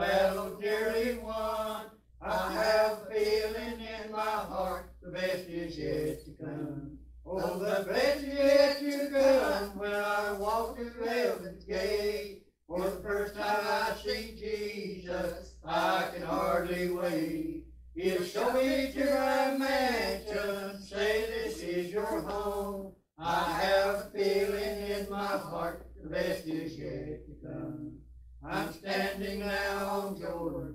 battle nearly won. I have a feeling in my heart, the best is yet to come. Oh, the best is yet to come when I walk through heaven's gate. For the first time I see Jesus, I can hardly wait. He'll show me to my mansion, say this is your home. I have a feeling in my heart, the best is yet to come. I'm standing now on Jordan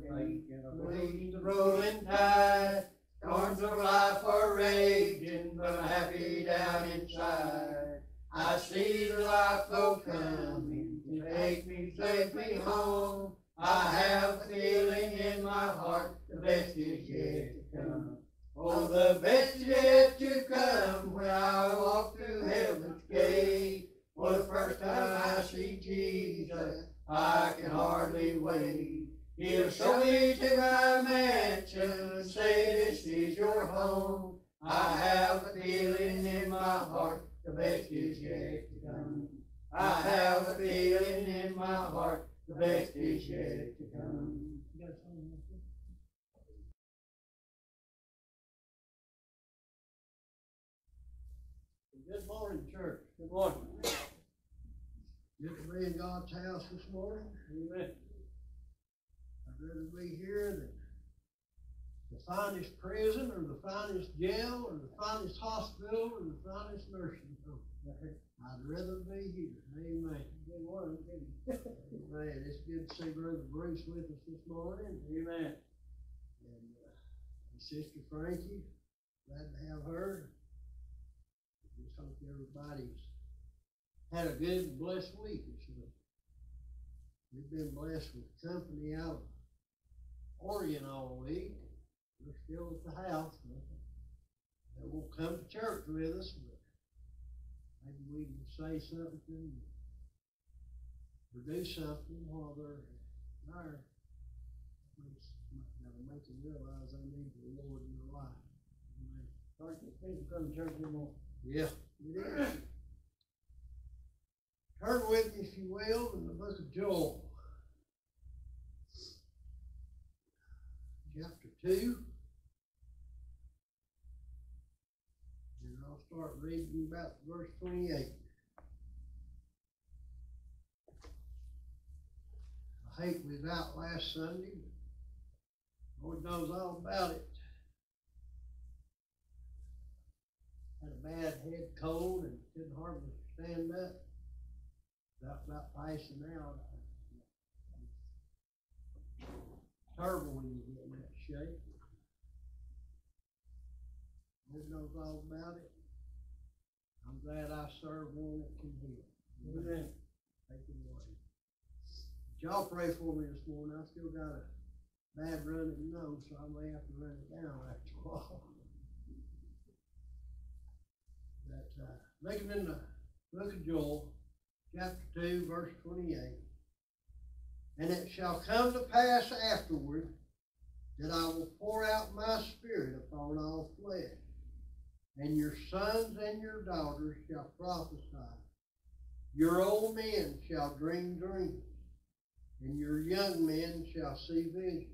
believe the rolling tide. Storms of life are raging, but I'm happy down inside. I see the life flow coming to take me safely home. I have a feeling in my heart, the best is yet to come. Oh, the best is yet to come when I walk through heaven's gate. For the first time I see Jesus, I can hardly wait. He'll show me to my mansion, say this is your home. I have a feeling in my heart, the best is yet to come. I have a feeling in my heart, the best is yet to come. Good morning, church. Good morning. Good to be in God's house this morning. Amen. I'd rather be here than the finest prison or the finest jail or the finest hospital or the finest nursing home. I'd rather be here. Amen. Good morning. Amen. It's good to see Brother Bruce with us this morning. Amen. And, uh, and Sister Frankie, glad to have her. Just hope everybody's had a good and blessed week this week. We've been blessed with company out of Oregon all week. We're still at the house. They won't come to church with us, but maybe we can say something or do something while they're there. That'll make them realize they need the Lord in their life. Amen. Thank you. People come to church anymore. Yeah, it is. Turn will, in the book of Joel. Chapter two. And I'll start reading about verse twenty-eight. I hate we was out last Sunday, Lord knows all about it. had a bad head cold and couldn't hardly stand up. About, about passing out. Terrible when you get in that shape. Lord knows all about it. I'm glad I serve one that can heal. Amen. Take it away. But Y'all pray for me this morning. I still got a bad running nose, so I may have to run it down after a while. But, uh, looking in the book of Joel, chapter two, verse twenty-eight. And it shall come to pass afterward that I will pour out my spirit upon all flesh. And your sons and your daughters shall prophesy. Your old men shall dream dreams, and your young men shall see visions.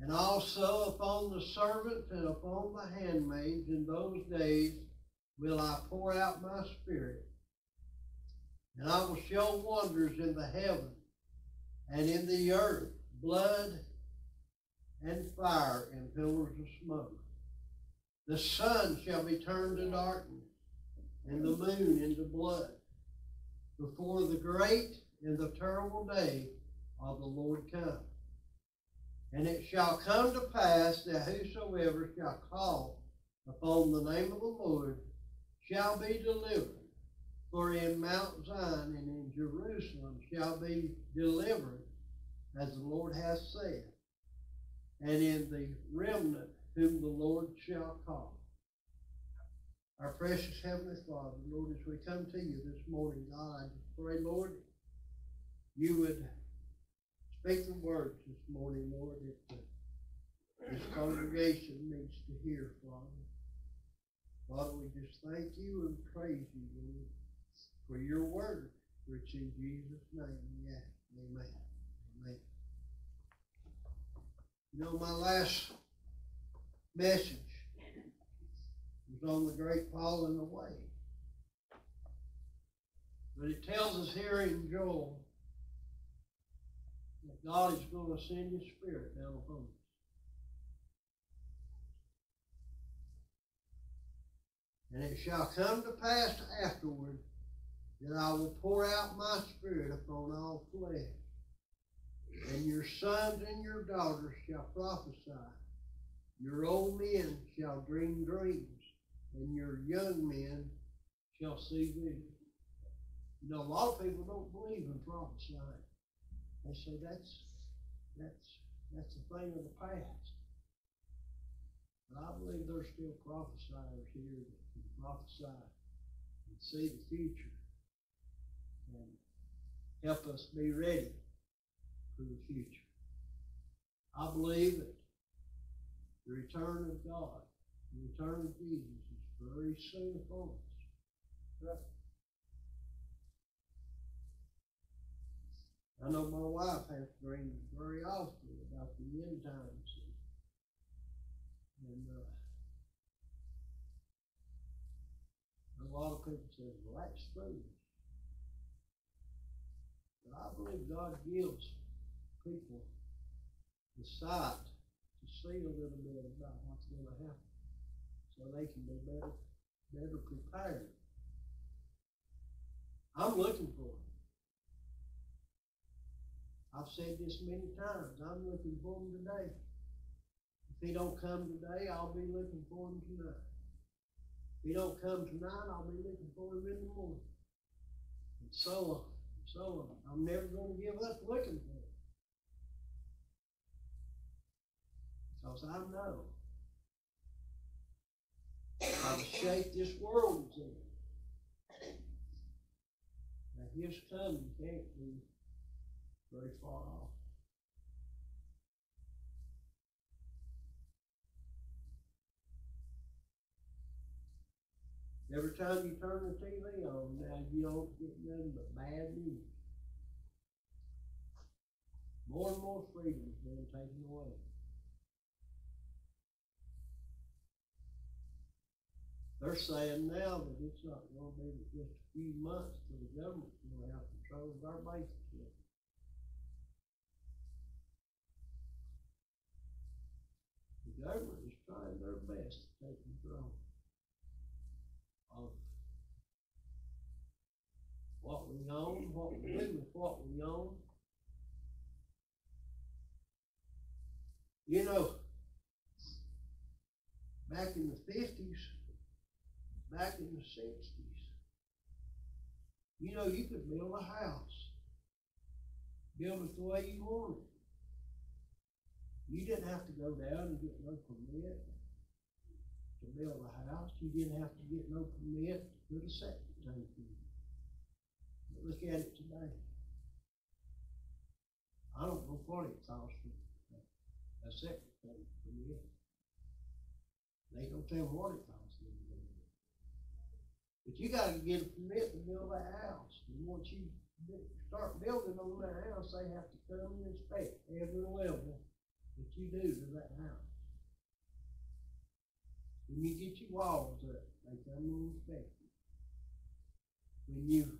And also upon the servants and upon the handmaids in those days will I pour out my spirit. And I will show wonders in the heaven and in the earth, blood and fire and pillars of smoke. The sun shall be turned to darkness and the moon into blood before the great and the terrible day of the Lord come. And it shall come to pass that whosoever shall call upon the name of the Lord shall be delivered. For in Mount Zion and in Jerusalem shall be deliverance, as the Lord hath said, and in the remnant whom the Lord shall call. Our precious Heavenly Father, Lord, as we come to you this morning, God, I pray, Lord, you would speak the words this morning, Lord, that this congregation needs to hear, Father. Father, we just thank you and praise you, Lord, for your word, which in Jesus' name, yeah, amen, amen. You know, my last message was on the great falling away. But it tells us here in Joel that God is going to send His Spirit down upon us. And it shall come to pass afterward that I will pour out my Spirit upon all flesh. And your sons and your daughters shall prophesy. Your old men shall dream dreams, and your young men shall see visions. You know, a lot of people don't believe in prophesying. They say that's that's that's a thing of the past. But I believe there's still prophesiers here that can prophesy and see the future and help us be ready for the future. I believe that the return of God, the return of Jesus is very soon upon us. I know my wife has dreamed very often about the end times. And, uh, a lot of people say, well, that's foolish. But I believe God gives people the sight to see a little bit about what's gonna happen. So they can be better, better prepared. I'm looking for it. I've said this many times, I'm looking for him today. If he don't come today, I'll be looking for him tonight. If he don't come tonight, I'll be looking for him in the morning. And so on, so. I'm never gonna give up looking for it. Because I know how the shape this world in. That his coming can't be very far off. Every time you turn the TV on, now you don't get nothing but bad news. More and more freedom is being taken away. They're saying now that it's not gonna be just a few months till the government's gonna have control of our system. The government is trying their best to take control of own, mm-hmm. what we do with what we own. You know, back in the fifties, back in the sixties, you know, you could build a house, build it the way you wanted. You didn't have to go down and get no permit to build a house. You didn't have to get no permit to put a septic tank in. Look at it today. I don't know what it costs for a- a septic tank permit. They don't tell me what it costs to do. But you gotta get a permit to build that house. And once you start building on that house, they have to come and inspect every level that you do to that house. When you get your walls up, they come and inspect. When you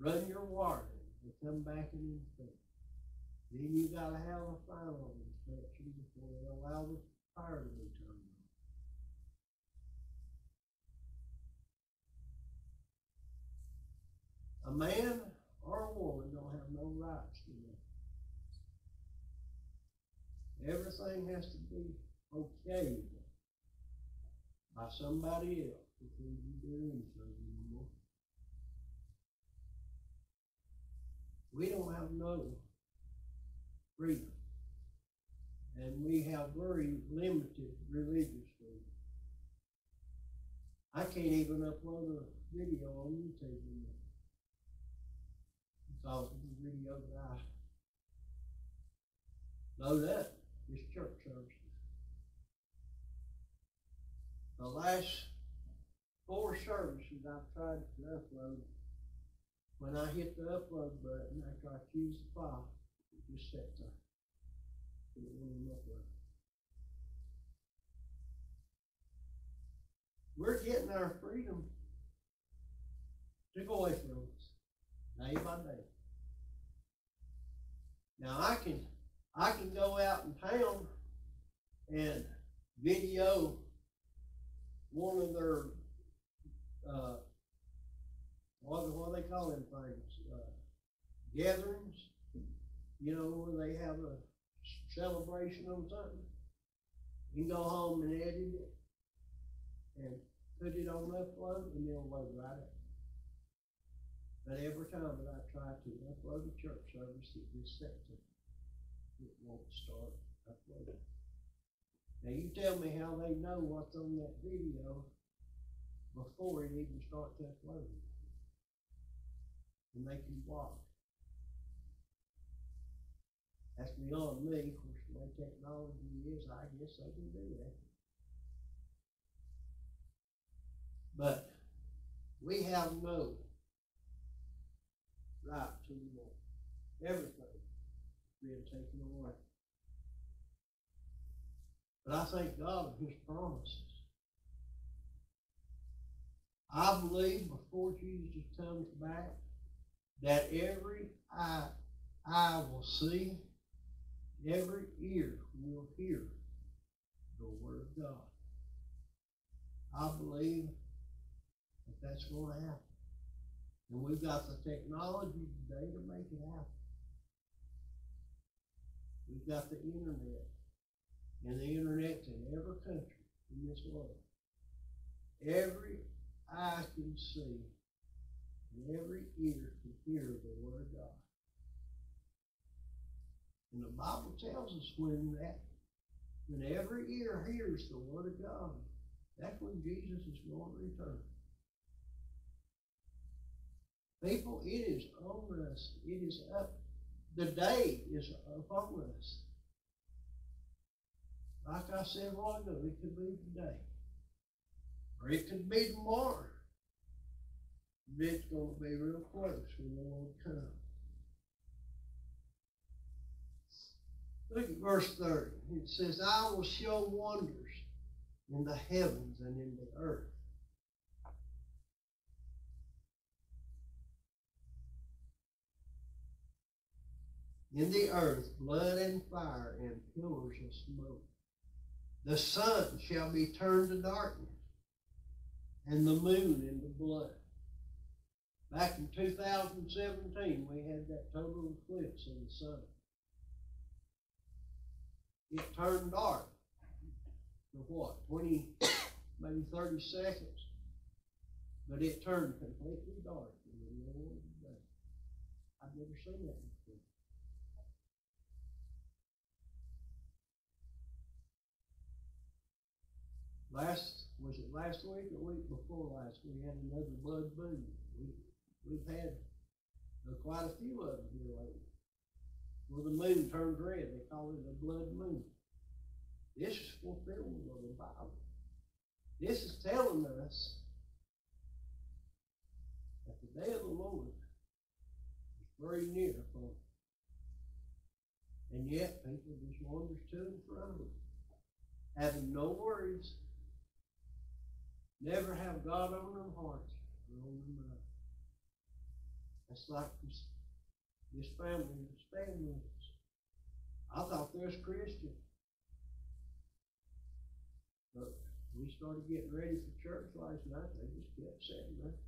run your water, and come back and inspect. Then you gotta have a final inspection before they allow the fire to be turned on. A man or a woman don't have no rights to that. Everything has to be okayed by somebody else before you do anything we don't have no freedom. And we have very limited religious freedom. I can't even upload a video on YouTube anymore. Because the video guy load up that is church services. The last four services I've tried to upload when I hit the upload button, after I choose the file, it sits there. It won't upload. We're getting our freedom to go away from us, day by day. Now I can, I can go out in town and video one of their, uh, what, what do they call them things, uh, gatherings, you know, they have a celebration on something. You can go home and edit it and put it on upload and they'll load right up. But every time that I try to upload a church service, it just sets it. It won't start uploading. Now you tell me how they know what's on that video before it even starts uploading. And they can block. That's beyond me, of course, the way technology is, I guess they can do that. But we have no right to know everything being taken away. But I thank God for his promises. I believe before Jesus comes back, that every eye, eye will see, every ear will hear the word of God. I believe that that's going to happen. And we've got the technology today to make it happen. We've got the internet. And the internet's in every country in this world. Every eye can see and every ear can hear the word of God. And the Bible tells us when that, when every ear hears the word of God, that's when Jesus is going to return. People, it is on us. It is up. The day is upon us. Like I said a while ago, it could be today. Or it could be tomorrow. It's gonna be real close when the Lord comes. Look at verse thirty. It says, I will show wonders in the heavens and in the earth. In the earth, blood and fire and pillars of smoke. The sun shall be turned to darkness, and the moon into blood. Back in 2017, we had that total eclipse in the sun. It turned dark for what, 20, maybe 30 seconds? But it turned completely dark in the middle of the day. I've never seen that before. Last, was it last week or week before last, we had another blood moon. We, we've had uh, quite a few of them here lately. Well, the moon turned red, they call it a blood moon. This is fulfillment of the Bible. This is telling us that the day of the Lord is very near. And yet, people just wander to and fro, having no worries, never have God on their hearts or on their mind. That's like this, this family. I thought they was Christian. But we started getting ready for church last night, they just kept sitting there.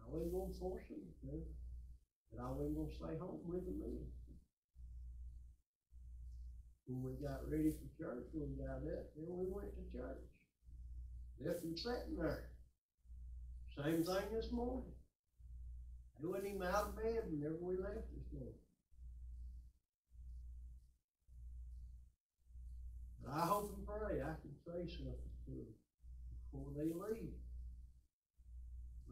I wasn't gonna force them to, but I wasn't gonna stay home with them either. When we got ready for church, we got up, then we went to church. Left them sitting there. Same thing this morning. They wasn't even out of bed whenever we left this morning. But I hope and pray I can say something to them before they leave.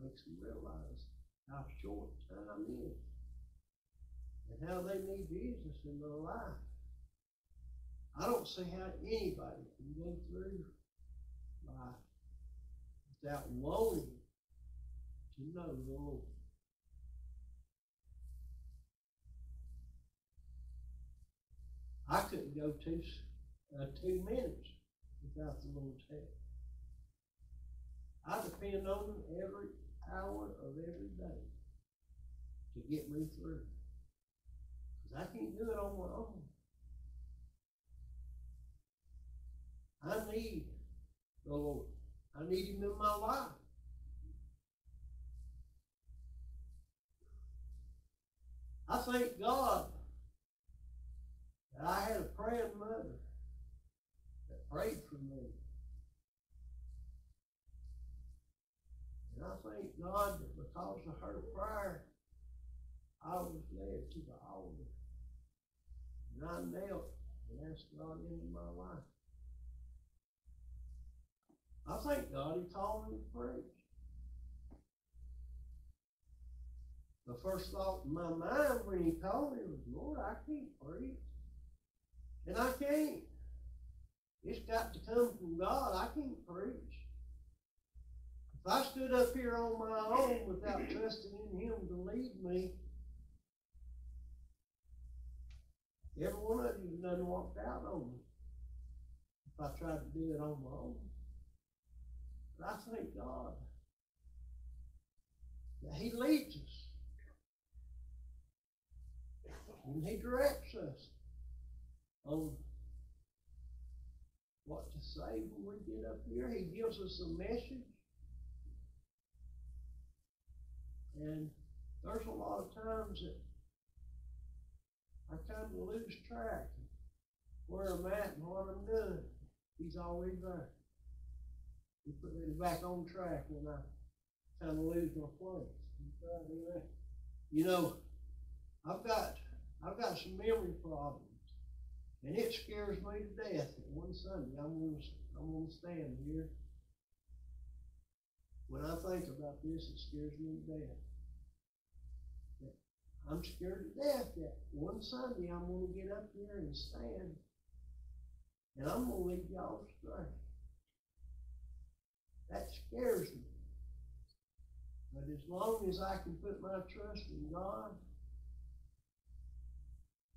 Makes them realize how short time is. And how they need Jesus in their life. I don't see how anybody can go through life without wanting to know Lord. I couldn't go two, uh, two minutes without the Lord's help. I depend on Him every hour of every day to get me through. Cause I can't do it on my own. I need the Lord. I need Him in my life. I thank God that I had a praying mother that prayed for me. And I thank God that because of her prayer, I was led to the altar. And I knelt and asked God into my life. I thank God he called me to preach. The first thought in my mind when he called me was, Lord, I can't preach. And I can't. It's got to come from God. I can't preach. If I stood up here on my own without trusting in him to lead me, every one of you done walked out on me. If I tried to do it on my own. But I thank God that He leads us. And He directs us on what to say when we get up here. He gives us a message. And there's a lot of times that I kind of lose track of where I'm at and what I'm doing. He's always there. He put me back on track when I kind of lose my place. You know, I've got I've got some memory problems, and it scares me to death. That one Sunday I'm gonna I'm gonna stand here. When I think about this, it scares me to death. I'm scared to death that one Sunday I'm gonna get up here and stand, and I'm gonna lead y'all astray. That scares me. But as long as I can put my trust in God,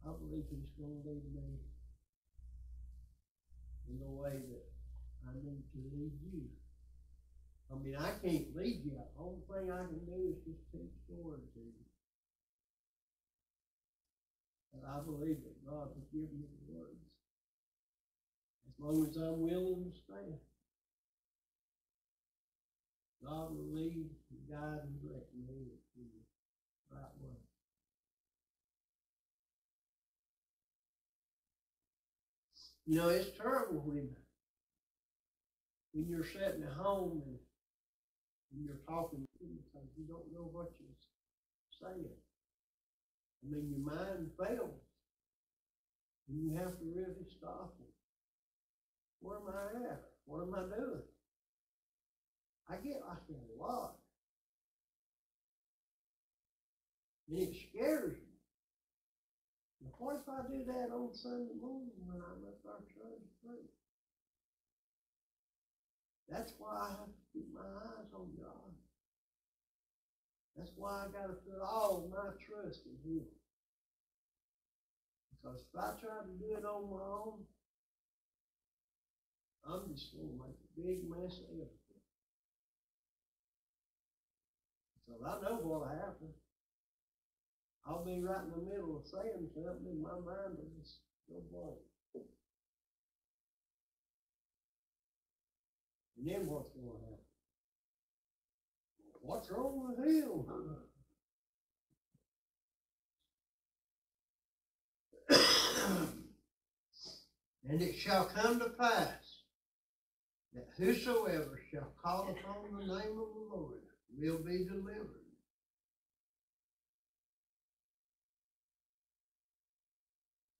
I believe He's gonna lead me in the way that I need to lead you. I mean, I can't lead you. The only thing I can do is just the word to you. But I believe that God will give me the words. As long as I'm willing to stand. God will lead, and guide, and direct me in the right way. You know, it's terrible when, when you're sitting at home and, and you're talking to because you don't know what you're saying. I mean, your mind fails. And you have to really stop it. where am I at? What am I doing? I get like that a lot. And it scares me. What if I do that on Sunday morning when I'm up our church? That's why I have to keep my eyes on God. That's why I gotta put all my trust in Him. Because if I try to do it on my own, I'm just gonna make a big mess of everything. So I know what'll happen. I'll be right in the middle of saying something and my mind will just go blank. And then what's gonna happen? What's wrong with him? And it shall come to pass that whosoever shall call upon the name of the Lord will be delivered.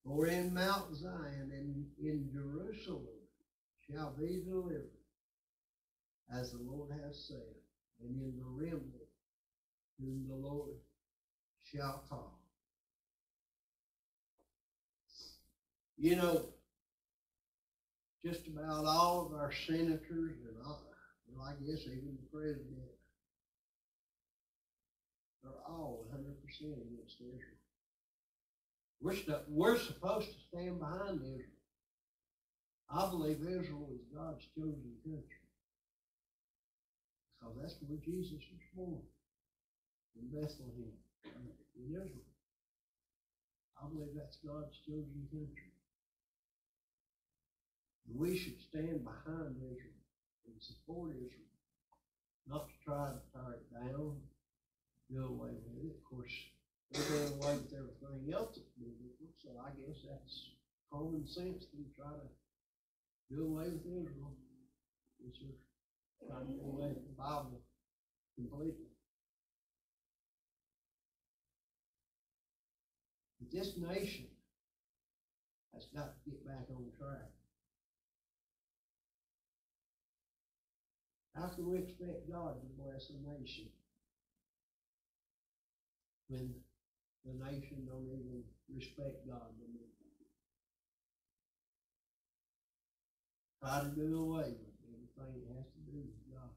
For in Mount Zion and in Jerusalem shall be delivered, as the Lord has said, and in the remnant whom the Lord shall call. You know, just about all of our senators and all, well, I guess even the president, are all hundred percent against Israel. We're stu- we're supposed to stand behind Israel. I believe Israel is God's chosen country. Because that's where Jesus was born. In Bethlehem, in Israel. I believe that's God's chosen country. And we should stand behind Israel and support Israel. Not to try to tear it down, do away with it. Of course, doing away with everything else so I guess that's common sense to try to do away with Israel. Which are trying to do away with the Bible completely. But this nation has got to get back on track. How can we expect God to bless a nation when the nation don't even respect God no more? Try to do away with everything that has to do with God.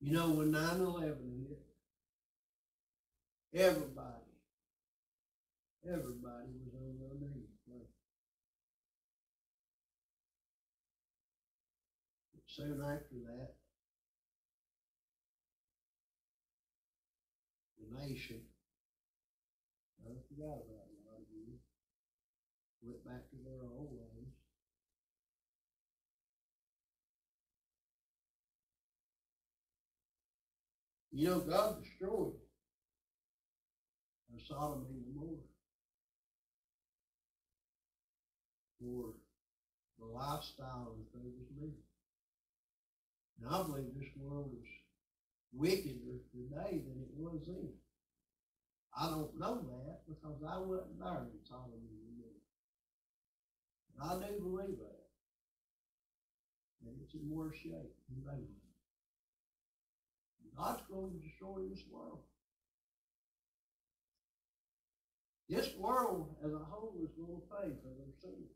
You know, when 9 11 hit, everybody, everybody was on their knees. Soon after that, the nation, I forgot about a lot of you, went back to their old ways. You know, God destroyed Sodom and Gomorrah for the lifestyle that they was living. And I believe this world is wickeder today than it was then. I don't know that because I wasn't there in Sodom and I do believe that. That it's in worse shape than they. God's going to destroy this world. This world as a whole is going to pay for their sins.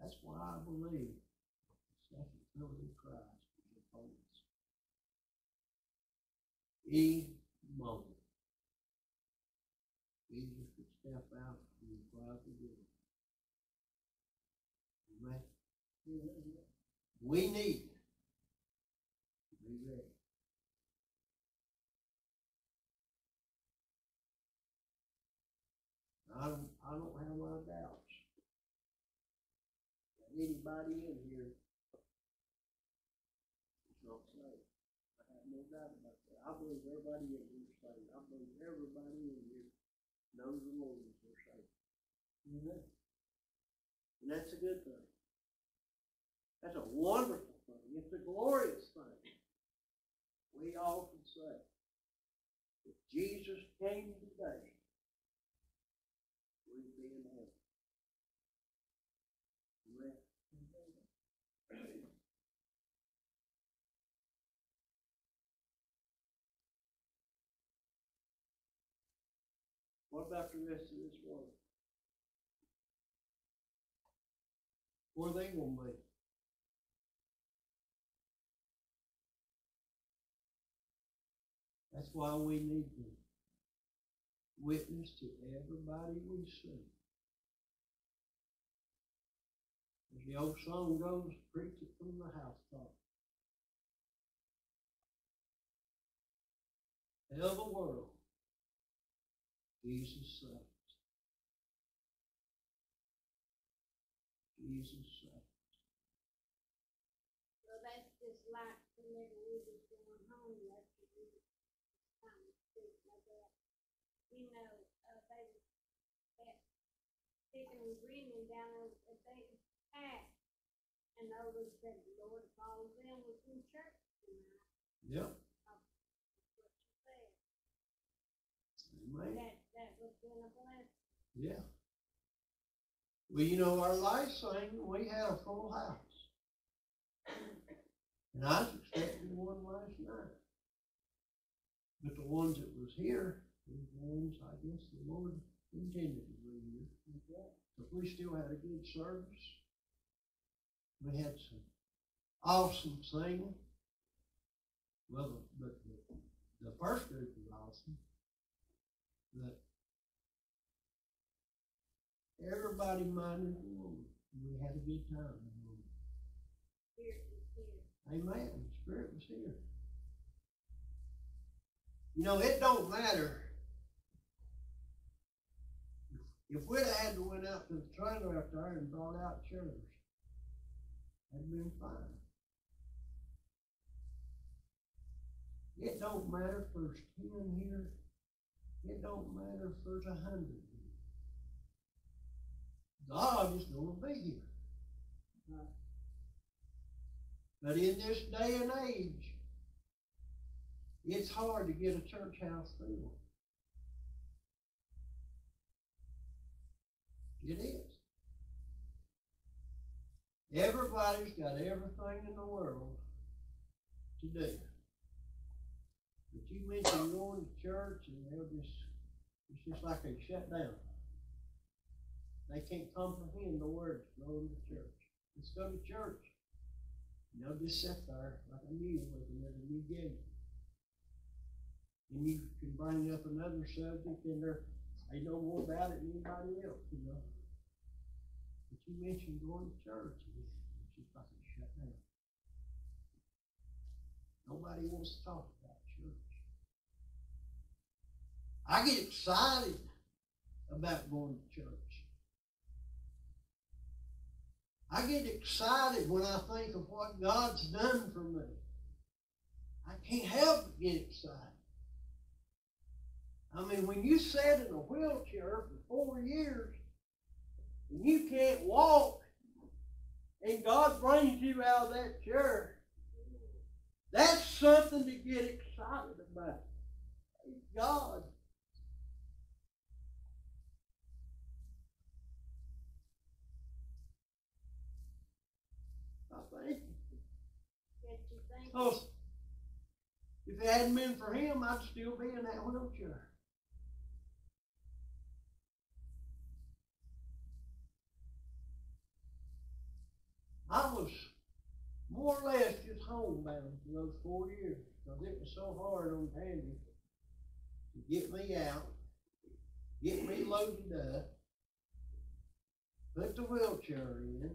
That's why I believe the second coming of Christ is upon us. Any moment, Jesus could step out and cloud the. Amen. We need to be ready. I don't, I don't have my doubts. that Anybody in here is not saved. I have no doubt about that. I believe everybody in here is saved. I believe everybody in here knows the Lord is their Savior. Amen. And that's a good thing. That's a wonderful thing. It's a glorious thing. We all can say, if Jesus came today, we'd be in heaven. Amen. What about the rest of this world? Where they gonna be? That's why we need to witness to everybody we see. As the old song goes, preach it from the housetop. Tell the world, Jesus saves. Jesus saves. Well, that's just like whenever we was going home yesterday, kind of like that. You know, uh, they was at, picking and greeting down at they pack. And others said, the Lord calls them was in church tonight, Yep. that's what she said. Amen. That, that was been a blessing. Yeah. Well, you know, our last thing, we had a full house. And I was expecting one last night. But the ones that was here, were the ones I guess the Lord intended to be here. But we still had a good service. We had some awesome singing. Well, but the, the first group was awesome. But everybody minded the Lord. We had a good time. Spirit is here. Amen. The Spirit was here. You know, it don't matter. If we'd have had to went out to the trailer out there and brought out chairs, that'd been fine. It don't matter if there's ten here. It don't matter if there's a hundred. God is gonna be here. But in this day and age, it's hard to get a church house filled. It is. Everybody's got everything in the world to do. But you mention going to church and they'll just, it's just like they shut down. They can't comprehend the word going to church. Let's go to church. And they'll just sit there like a mule looking at a new gate. And you can bring up another subject and they're, they know more about it than anybody else, you know. But you mentioned going to church, and just like shut down. Nobody wants to talk about church. I get excited about going to church. I get excited when I think of what God's done for me. I can't help but get excited. I mean, when you sat in a wheelchair for four years and you can't walk, and God brings you out of that chair, that's something to get excited about. God. Oh, if it hadn't been for him, I'd still be in that wheelchair. I was more or less just homebound for those four years, because it was so hard on Tandy to get me out, get me loaded up, put the wheelchair in,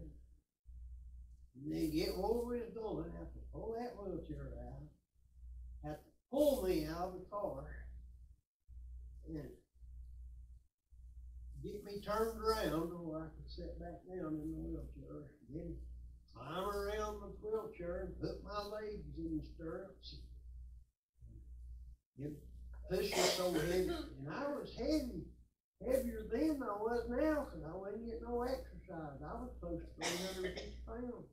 and then get we was going, have to pull that wheelchair out, have to pull me out of the car, and get me turned around to I could sit back down in the wheelchair, then climb around the wheelchair and put my legs in the stirrups. And push it so heavy, and I was heavy, heavier then than I was now, cause I wasn't getting no exercise, I was close to three hundred and fifty pounds.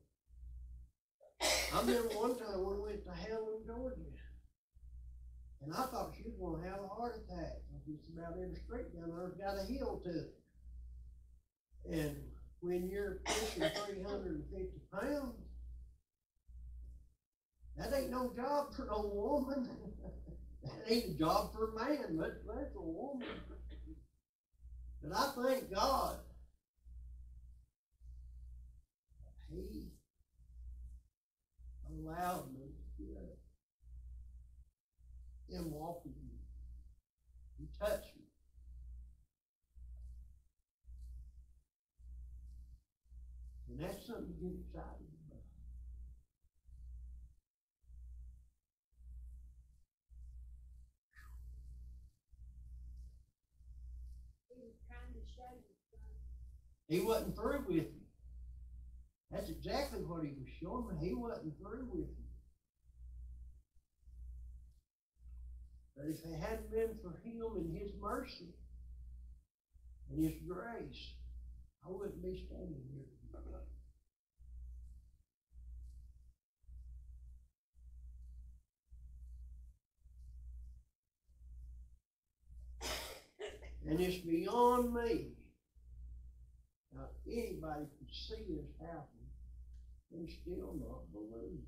I remember one time when we went to Helen, Georgia. And I thought she was gonna have a heart attack. It's about every street down there's got a hill to it. And when you're pushing three hundred and fifty pounds, that ain't no job for no woman. That ain't a job for a man, but that's a woman. But I thank God. He allowed me to get up and walk with me. He touched me. And that's something to get. He He wasn't through with me. That's exactly what he was showing me. He wasn't through with me. But if it hadn't been for him and his mercy and his grace, I wouldn't be standing here. And it's beyond me. Now, anybody could see this happen and still not believe.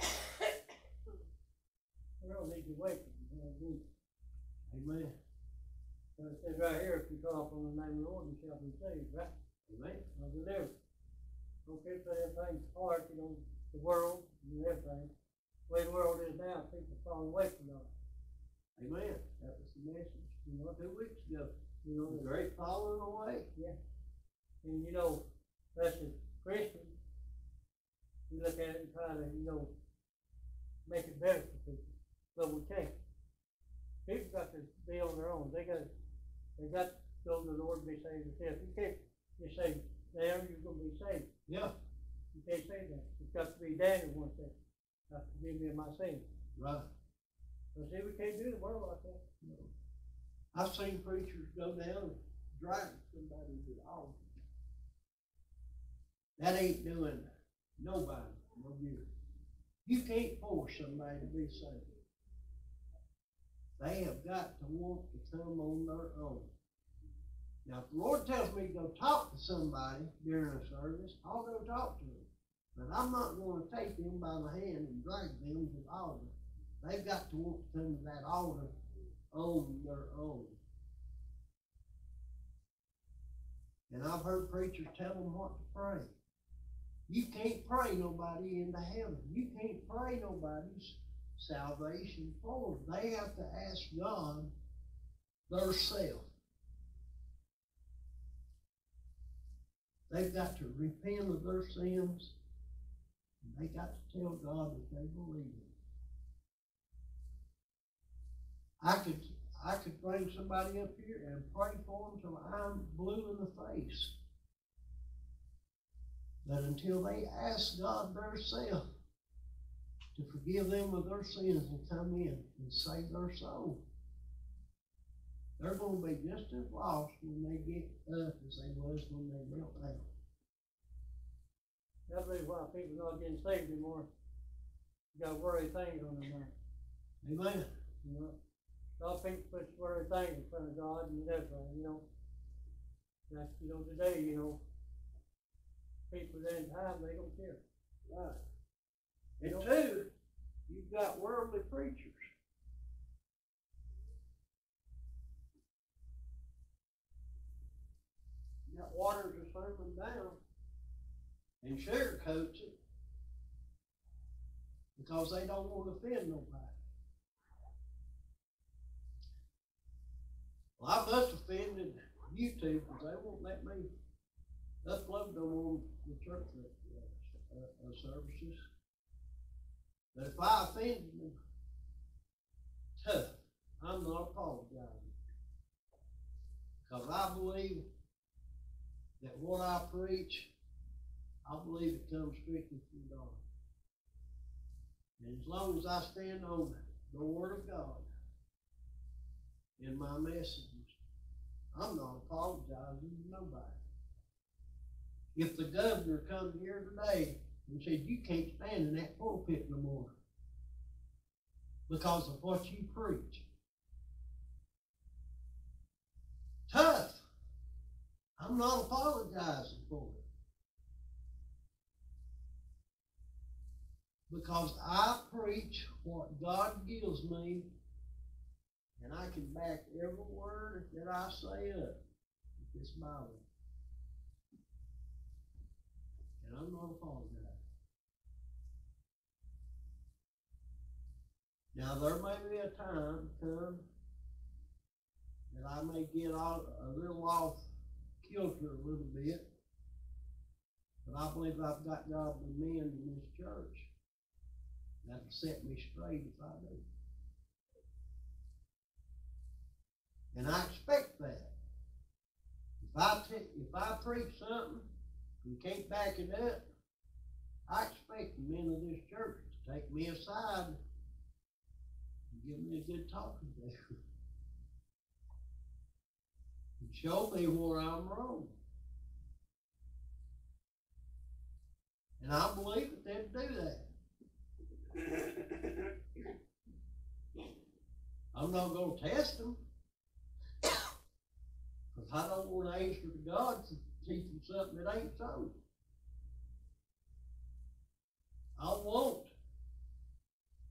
we don't need to wait Amen. So it says right here, if you call upon the name of the Lord, you shall be saved, right? Amen. I'll deliver. Don't get to everything hard, you know, the world and everything. The way the world is now, people falling away from God, Amen. That was the message, you know, two weeks ago. you know, The great falling away. Yeah. And you know, us as Christians, we look at it and try to, you know, make it better for people, but we can't. People got to be on their own, they got, they got to go to the Lord and be saved themselves. You can't just say, now you're gonna be saved, Yeah. you can't say that. It's got to be Daniel once said, God forgive me of my sins. Right. But see, we can't do the world like that. I've seen preachers go down and drag somebody to the altar. That ain't doing nobody no good. You can't force somebody to be saved. They have got to want to come on their own. Now, if the Lord tells me to go talk to somebody during a service, I'll go talk to them. But I'm not gonna take them by the hand and drag them to the altar. They've got to walk to that altar on their own. And I've heard preachers tell them what to pray. You can't pray nobody into heaven. You can't pray nobody's salvation for them. They have to ask God theirself. They've got to repent of their sins. They got to tell God that they believe it. I could, I could bring somebody up here and pray for them till I'm blue in the face. But until they ask God theirself to forgive them of their sins and come in and save their soul, they're gonna be just as lost when they get up as they was when they knelt down. That's the reason why people not getting saved anymore. You got worry things on their mind. Amen. You know, a lot of people put worry things in front of God and everything, you know. That's, you know, today, you know, people any time, they don't care. Right. And two, you've got worldly preachers. You got waters a sermon down and sugarcoats it because they don't want to offend nobody. Well, I must have offended YouTube because they won't let me upload them on the church uh, uh, uh, services. But if I offended them, tough, I'm not apologizing. Cause I believe that what I preach, I believe it comes strictly from God. And as long as I stand on the word of God in my messages, I'm not apologizing to nobody. If the governor comes here today and said, you can't stand in that pulpit no more because of what you preach. Tough. I'm not apologizing for it. Because I preach what God gives me and I can back every word that I say up with this Bible. And I'm not apologizing. Now, there may be a time come that I may get a little off kilter a little bit. But I believe I've got God godly men in this church that will set me straight if I do. And I expect that. If I if I preach something and can't back it up, I expect the men of this church to take me aside and give me a good talking to. And show me where I'm wrong. And I believe that they'd do that. I'm not gonna test them. Cause I don't wanna answer to God to teach them something that ain't so. I want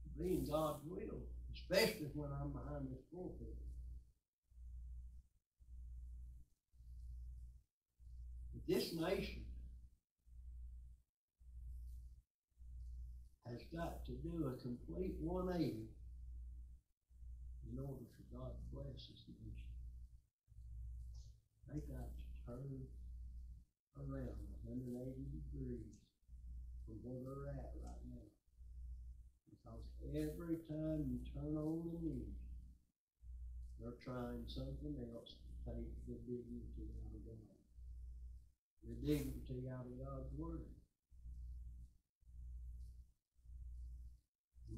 to be in God's will, especially when I'm behind this pulpit. This nation has got to do a complete one eighty in order for God to bless this nation. They got to turn around hundred and eighty degrees from where they're at right now. Because every time you turn on the news, they're trying something else to take the dignity out of God. The dignity out of God's word.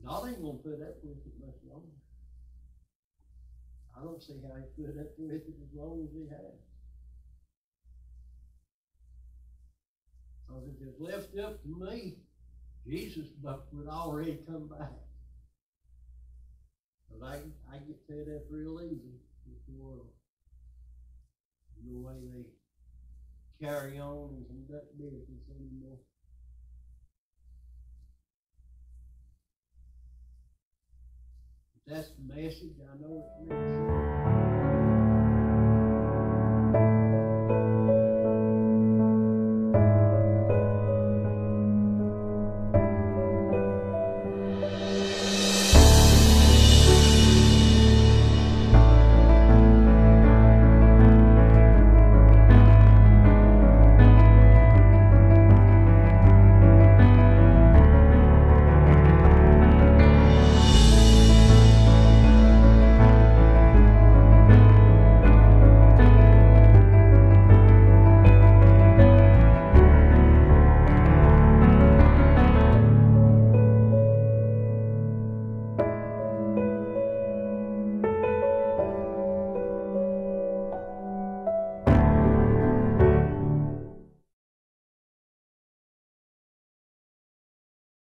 God ain't gonna put up with it much longer. I don't see how he put up with it as long as he has. Cause if it's left up to me, Jesus buck would already come back. But I, I get fed up real easy with the world. And The way they carry on and conduct business anymore. That's the message, I know it's real short.